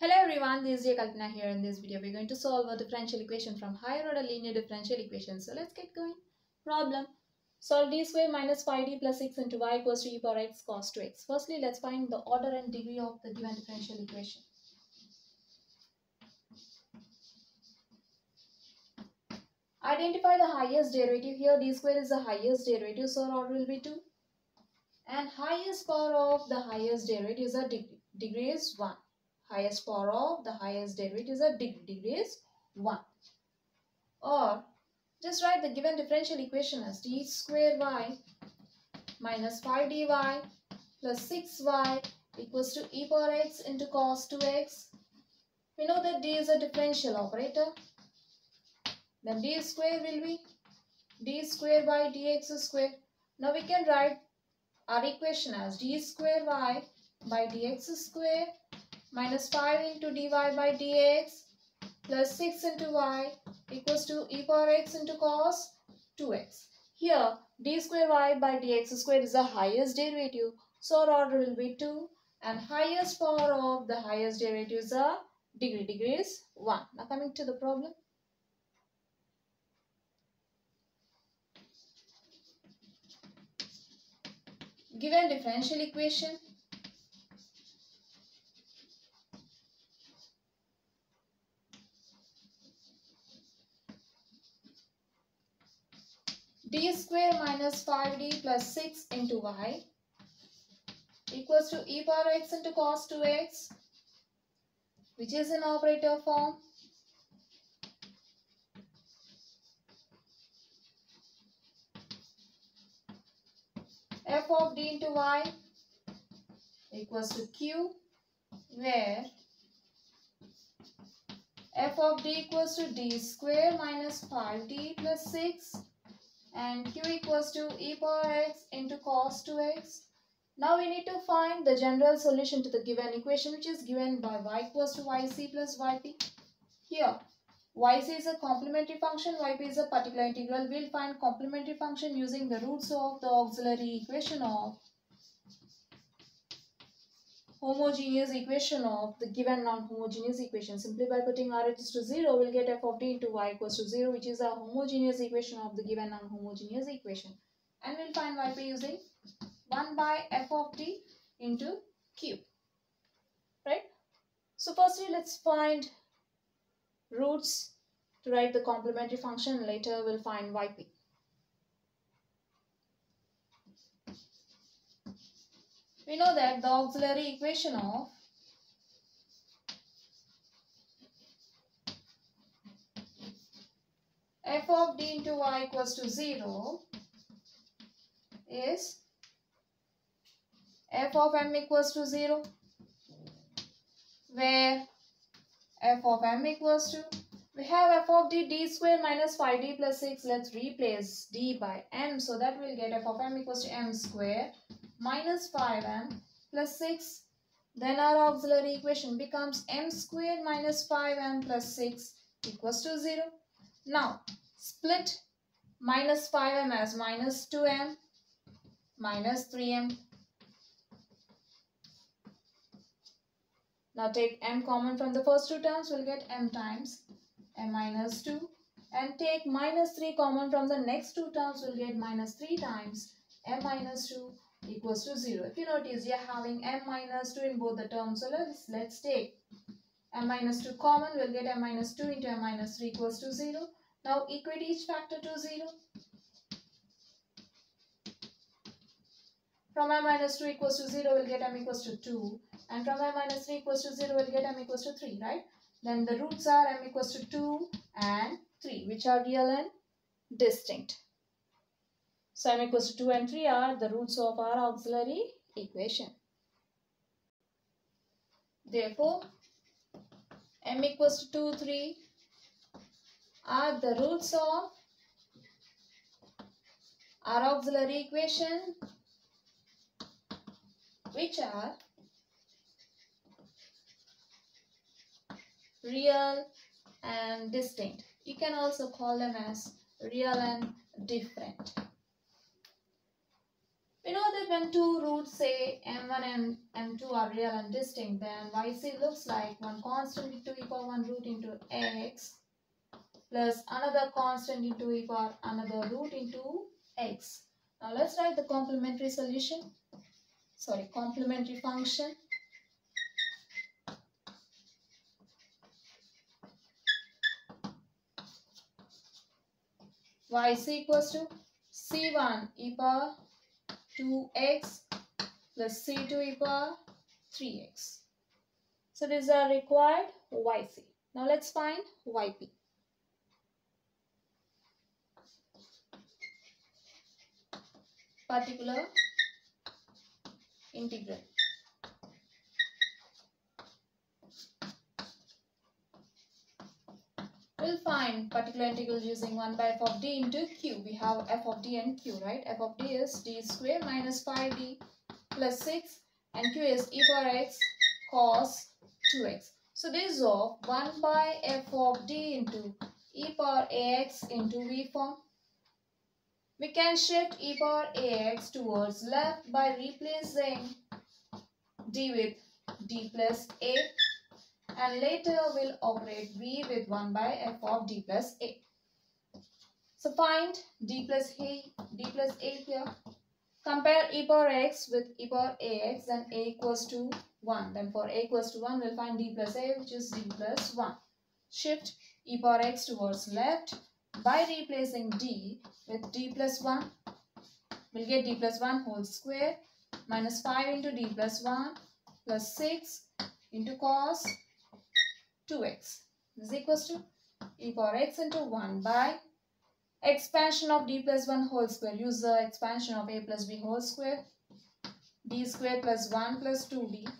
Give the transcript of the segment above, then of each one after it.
Hello everyone, this is Jay here. In this video, we're going to solve a differential equation from higher order linear differential equation. So let's get going. Problem. Solve d square minus 5d plus 6 into y equals to e power x cos 2x. Firstly, let's find the order and degree of the given differential equation. Identify the highest derivative. Here d square is the highest derivative, so our order will be 2. And highest power of the highest derivative is a degree. Degree is 1 highest power of the highest derivative is a degree. Degree is 1. Or just write the given differential equation as d square y minus 5 dy plus 6y equals to e power x into cos 2x. We know that d is a differential operator. Then d square will be d square by dx square. Now we can write our equation as d square y by dx square minus 5 into dy by dx plus 6 into y equals to e power x into cos 2x. Here d square y by dx square is the highest derivative. So our order will be 2 and highest power of the highest derivative is a degree. Degree is 1. Now coming to the problem. Given differential equation d square minus 5d plus 6 into y equals to e power x into cos 2x which is in operator form. f of d into y equals to q where f of d equals to d square minus 5d plus 6 and q equals to e power x into cos 2x. Now we need to find the general solution to the given equation which is given by y equals to yc plus yp. Here yc is a complementary function, yp is a particular integral. We'll find complementary function using the roots of the auxiliary equation of homogeneous equation of the given non-homogeneous equation. Simply by putting RHS to 0, we'll get f of d into y equals to 0, which is a homogeneous equation of the given non-homogeneous equation. And we'll find y yp using 1 by f of d into q. Right? So firstly, let's find roots to write the complementary function. Later, we'll find yp. We know that the auxiliary equation of f of d into y equals to 0 is f of m equals to 0 where f of m equals to we have f of d d square minus 5d plus 6 let's replace d by m. So that we'll get f of m equals to m square minus 5m plus 6. Then our auxiliary equation becomes m squared minus 5m plus 6 equals to 0. Now, split minus 5m as minus 2m minus 3m. Now take m common from the first two terms, we'll get m times m minus 2. And take minus 3 common from the next two terms, we'll get minus 3 times m minus 2 equals to 0. If you notice, you are having m minus 2 in both the terms. So let's, let's take m minus 2 common. We'll get m minus 2 into m minus 3 equals to 0. Now equate each factor to 0. From m minus 2 equals to 0, we'll get m equals to 2. And from m minus 3 equals to 0, we'll get m equals to 3, right? Then the roots are m equals to 2 and 3, which are real and distinct. So m equals to 2 and 3 are the roots of our auxiliary equation. Therefore, m equals to 2, 3 are the roots of our auxiliary equation which are real and distinct. You can also call them as real and different. We know that when two roots say m1 and m2 are real and distinct, then yc looks like one constant into e power 1 root into x plus another constant into e power another root into x. Now let's write the complementary solution. Sorry, complementary function. yc equals to c1 e power 2x plus c2 e power 3x. So these are required yc. Now let's find yp. Particular integral. We'll find particular integral using 1 by f of d into q. We have f of d and q, right? f of d is d square minus 5d plus 6 and q is e power x cos 2x. So this is of 1 by f of d into e power ax into v form. We can shift e power ax towards left by replacing d with d plus a and later we'll operate v with 1 by f of d plus a. So find d plus a, d plus a here. Compare e power x with e power ax and a equals to 1. Then for a equals to 1 we'll find d plus a which is d plus 1. Shift e power x towards left by replacing d with d plus 1. We'll get d plus 1 whole square minus 5 into d plus 1 plus 6 into cos 2x is equals to e power x into 1 by expansion of d plus 1 whole square. Use the expansion of a plus b whole square. d square plus 1 plus 2d.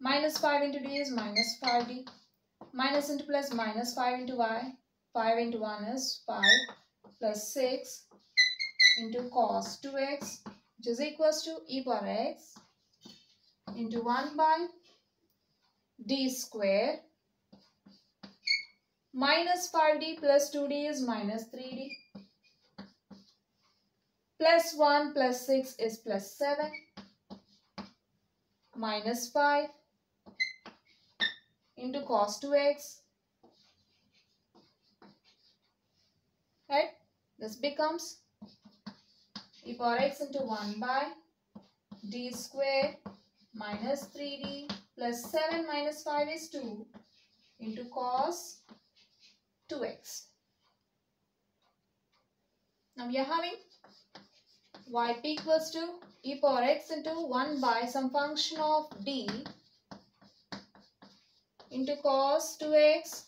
Minus 5 into d is minus 5d. Minus into plus minus 5 into y. 5 into 1 is 5 plus 6 into cos 2x which is equals to e power x into 1 by d square minus 5d plus 2d is minus 3d plus 1 plus 6 is plus 7 minus 5 into cos 2x right? This becomes e power x into 1 by d square minus 3d plus 7 minus 5 is 2 into cos 2x. Now we are having yp equals to e power x into 1 by some function of d into cos 2x.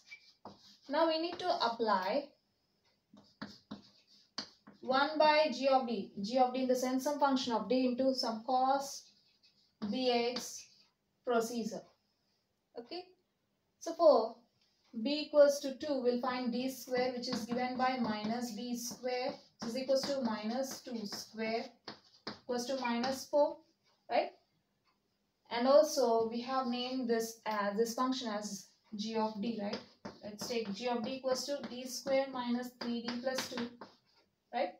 Now we need to apply 1 by g of d. g of d in the sense some function of d into some cos bx procedure. Okay. So for b equals to 2, we'll find d square which is given by minus b square which is equals to minus 2 square equals to minus 4, right? And also we have named this as this function as g of d, right? Let's take g of d equals to d square minus 3d plus 2, right?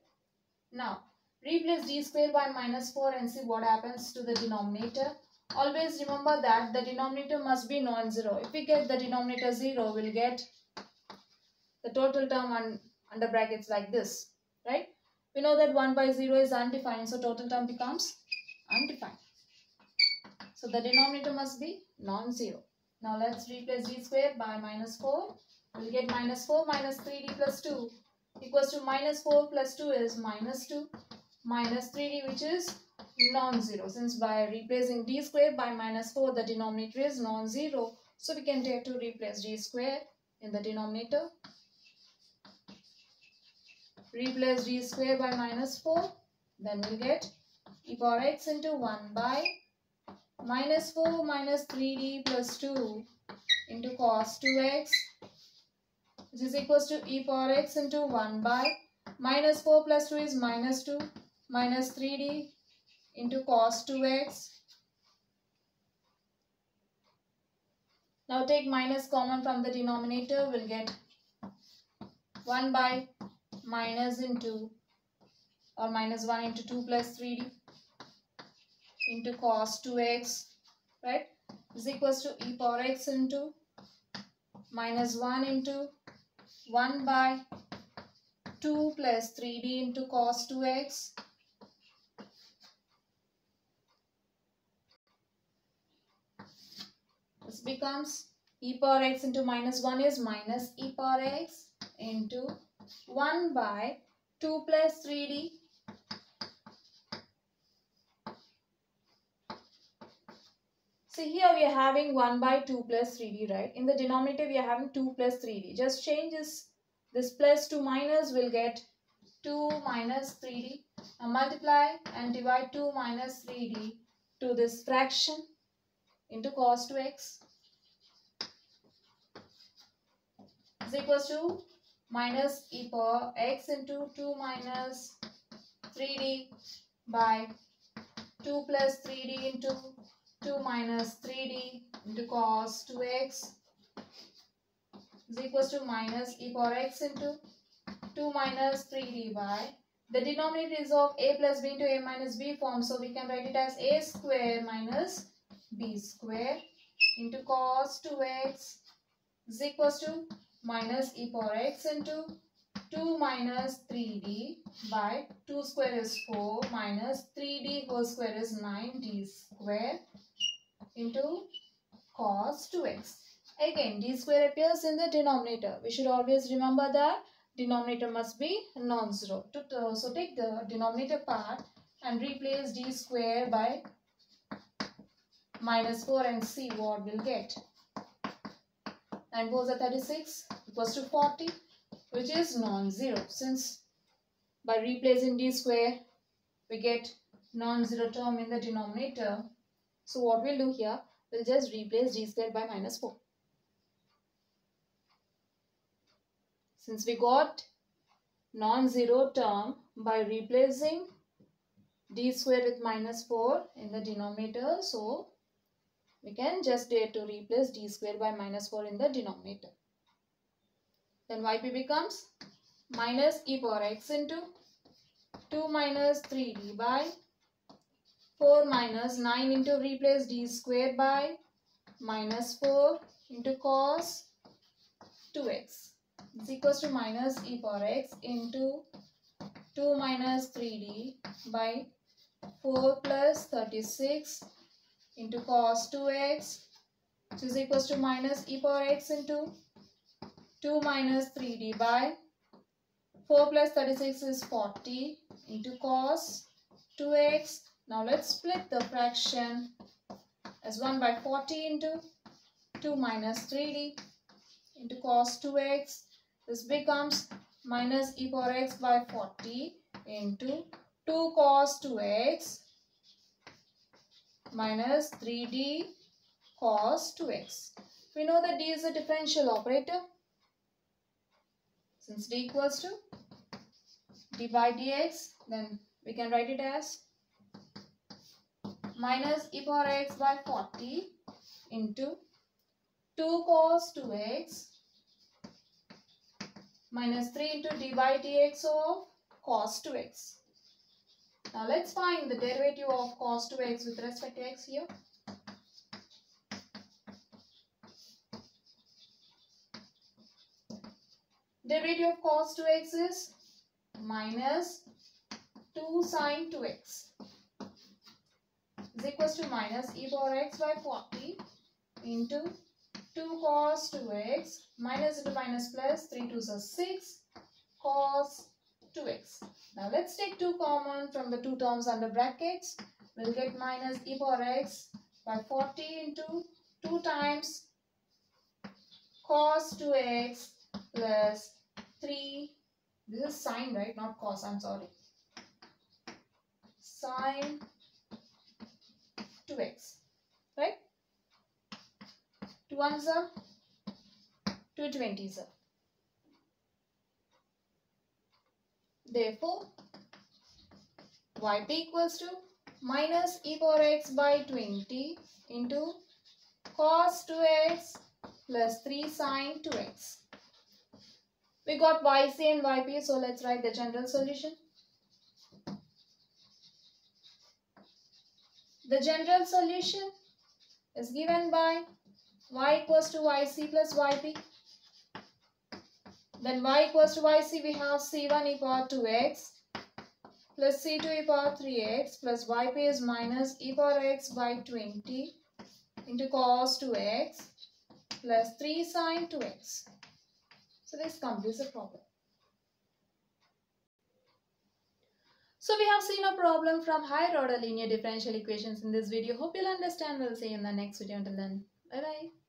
Now, replace d square by minus 4 and see what happens to the denominator. Always remember that the denominator must be non-zero. If we get the denominator 0, we'll get the total term un under brackets like this, right? We know that 1 by 0 is undefined, so total term becomes undefined. So the denominator must be non-zero. Now let's replace d square by minus 4. We'll get minus 4 minus 3d plus 2 equals to minus 4 plus 2 is minus 2 minus 3d which is non-zero. Since by replacing d square by minus 4 the denominator is non-zero so we can take to replace d square in the denominator. Replace d square by minus 4 then we'll get e power x into 1 by minus 4 minus 3d plus 2 into cos 2x which is equals to e power x into 1 by minus 4 plus 2 is minus 2 minus 3d into cos 2x. Now take minus common from the denominator, we'll get 1 by minus into or minus 1 into 2 plus 3d into cos 2x, right, is equals to e power x into minus 1 into 1 by 2 plus 3d into cos 2x becomes e power x into minus 1 is minus e power x into 1 by 2 plus 3d So here we are having 1 by 2 plus 3d, right? In the denominator we are having 2 plus 3d. Just change this, this plus to minus, we'll get 2 minus 3d. Now multiply and divide 2 minus 3d to this fraction into cos 2x is equals to minus e power x into 2 minus 3d by 2 plus 3d into 2 minus 3d into cos 2x is equals to minus e power x into 2 minus 3d by the denominator is of a plus b into a minus b form. So we can write it as a square minus b square into cos 2x is equals to minus e power x into 2 minus 3d by 2 square is 4 minus 3d whole square is 9d square into cos 2x. Again, d square appears in the denominator. We should always remember that denominator must be non-zero. So take the denominator part and replace d square by minus 4 and see what we'll get. 9 4 are 36 equals to 40 which is non-zero. Since by replacing d square we get non-zero term in the denominator. So what we'll do here, we'll just replace d square by minus 4. Since we got non-zero term by replacing d square with minus 4 in the denominator, so we can just dare to replace d square by minus 4 in the denominator. Then yp becomes minus e power x into 2 minus 3d by 4 minus 9 into replace d square by minus 4 into cos 2x is equals to minus e power x into 2 minus 3d by 4 plus 36 into cos 2x which is equals to minus e power x into 2 minus 3d by 4 plus 36 is 40 into cos 2x now let's split the fraction as 1 by 40 into 2 minus 3d into cos 2x. This becomes minus e power x by 40 into 2 cos 2x minus 3d cos 2x. We know that d is a differential operator. Since d equals to d by dx, then we can write it as minus e power x by 40 into 2 cos 2x minus 3 into d by dx of cos 2x. Now let's find the derivative of cos 2x with respect to x here. Derivative of cos 2x is minus 2 sine 2x is equals to minus e power x by 40 into 2 cos 2x minus into minus plus 3 to 6 cos 2x. Now let's take 2 common from the two terms under brackets. We'll get minus e power x by 40 into 2 times cos 2x plus 3. This is sine, right? Not cos, I'm sorry. Sine 2x, right? 2 ones are 2 20s are. Therefore, yp equals to minus e power x by 20 into cos 2x plus 3 sine 2x. We got yc and yp, so let's write the general solution. The general solution is given by y equals to yc plus yp. Then y equals to yc we have c1 e power 2x plus c2 e power 3x plus yp is minus e power x by 20 into cos 2x plus 3 sine 2x. So this completes the problem. So we have seen a problem from higher order linear differential equations in this video. Hope you'll understand. We'll see you in the next video. Until then, bye bye.